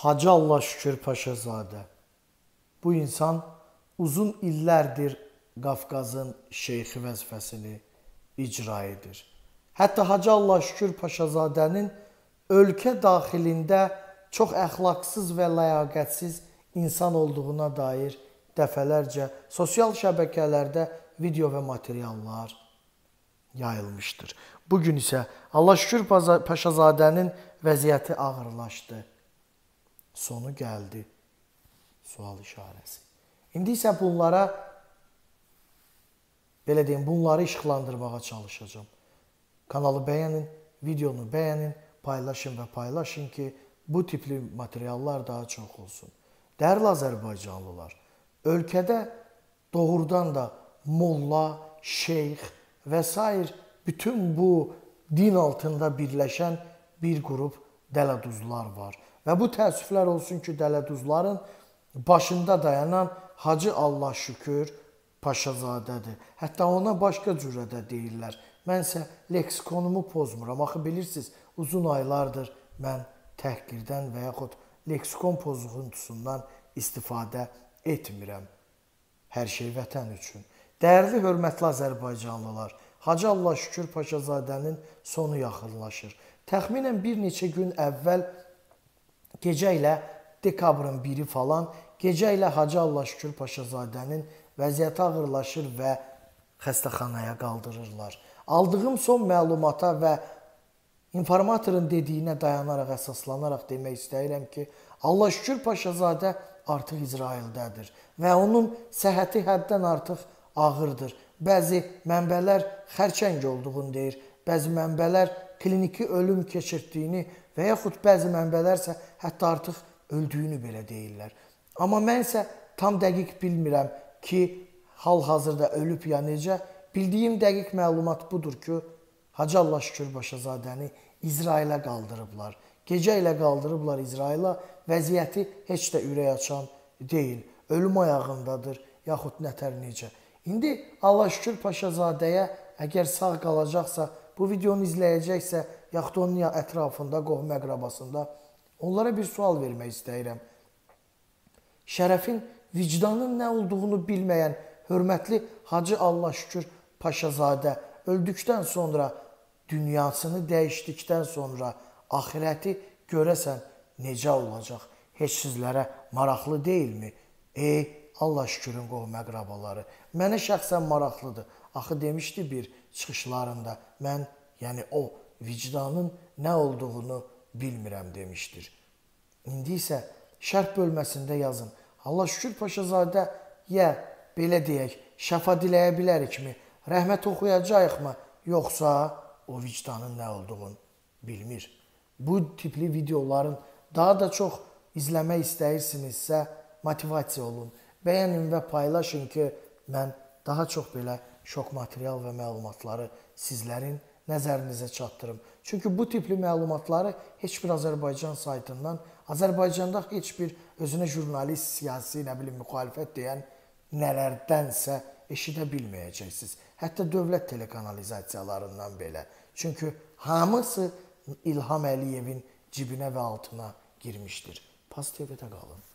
Hacı Allah Şükür Paşazadə. Bu insan uzun illərdir Qafqazın şeyxi vəzifəsini icra edir. Hətta Hacı Allah Şükür Paşazadənin ölkə daxilində çox əxlaqsız və ləyaqətsiz insan olduğuna dair dəfələrcə sosial şəbəkələrdə video və materiallar yayılmışdır. Bu gün isə Allah şükür Paşazadənin vəziyyəti ağırlaşdı. Sonu gəldi. Sual işarəsi. İndi isə bunlara belə deyim, bunları işıqlandırmağa çalışacağam. Kanalı bəyənin, videonu bəyənin, paylaşın və paylaşın ki, bu tipli materiallar daha çox olsun. Dəyərli Azərbaycanlılar, ölkədə doğrudan da molla, şeyx və s. bütün bu din altında birləşən bir qrup dələduzlar var. Və bu təəssüflər olsun ki, dələduzların başında dayanan Hacı Allah şükür Paşazadədir. Hətta ona başqa cürə də deyirlər. Mən isə leksikonumu pozmuram. Axı bilirsiniz, uzun aylardır mən təhqirdən və yaxud leksikon pozuntusundan istifadə etmirəm. Hər şey vətən üçün. Dəyərli, hörmətli Azərbaycanlılar, Hacı Allah Şükür Paşazadənin sonu yaxınlaşır. Təxminən bir neçə gün əvvəl gecə ilə dekabrın 1-i falan gecə ilə Hacı Allah Şükür Paşazadənin vəziyyəti ağırlaşır və xəstəxanaya qaldırırlar. Aldığım son məlumata və informatorun dediyinə dayanaraq, əsaslanaraq demək istəyirəm ki, Allah şükür Paşazadə artıq İsraildədir və onun səhhəti həddən artıq ağırdır. Bəzi mənbələr xərçəng olduğunu deyir, bəzi mənbələr kliniki ölüm keçirdiyini və yaxud bəzi mənbələr isə hətta artıq öldüyünü belə deyirlər. Amma mən isə tam dəqiq bilmirəm ki, hal-hazırda ölüb ya necə. Bildiyim dəqiq məlumat budur ki, Hacı Allah şükür Başazadəni İsrailə qaldırıblar. Gecə ilə qaldırıblar İsrailə. Vəziyyəti heç də ürək açan deyil. Ölüm ayağındadır, yaxud nətər necə. İndi Allah şükür Paşazadəyə əgər sağ qalacaqsa, bu videonu izləyəcəksə, yaxud onun ətrafında, qohum əqrabasında onlara bir sual vermək istəyirəm. Şərəfin vicdanın nə olduğunu bilməyən hörmətli Hacı Allah şükür Paşazadə öldükdən sonra dünyasını dəyişdikdən sonra axirəti görəsən necə olacaq? Heç sizlərə maraqlı deyilmi? Ey Allah şükürün qovm əqrabaları. Mənə şəxsən maraqlıdır. Axı demişdi bir çıxışlarında, mən, yəni o vicdanın nə olduğunu bilmirəm demişdir. İndi isə şərh bölməsində yazın. Allah şükür Paşazadə, ya belə deyək, şəfa diləyə bilərikmi? Rəhmət oxuyacağıqmı? Yoxsa o vicdanın nə olduğunu bilmir. Bu tipli videoların daha da çox izləmək istəyirsinizsə, motivasiya olun. Bəyənin və paylaşın ki, mən daha çox belə şok material və məlumatları sizlərin nəzərinizə çatdırım. Çünki bu tipli məlumatları heç bir Azərbaycan saytından, Azərbaycanda heç bir özünə jurnalist, siyasi, nə bilim, müxalifət deyən nələrdənsə eşidə bilməyəcəksiniz. Hətta dövlət telekanalizasiyalarından belə. Çünki hamısı İlham Əliyevin cibinə və altına girmişdir. Pozitivdə qalın.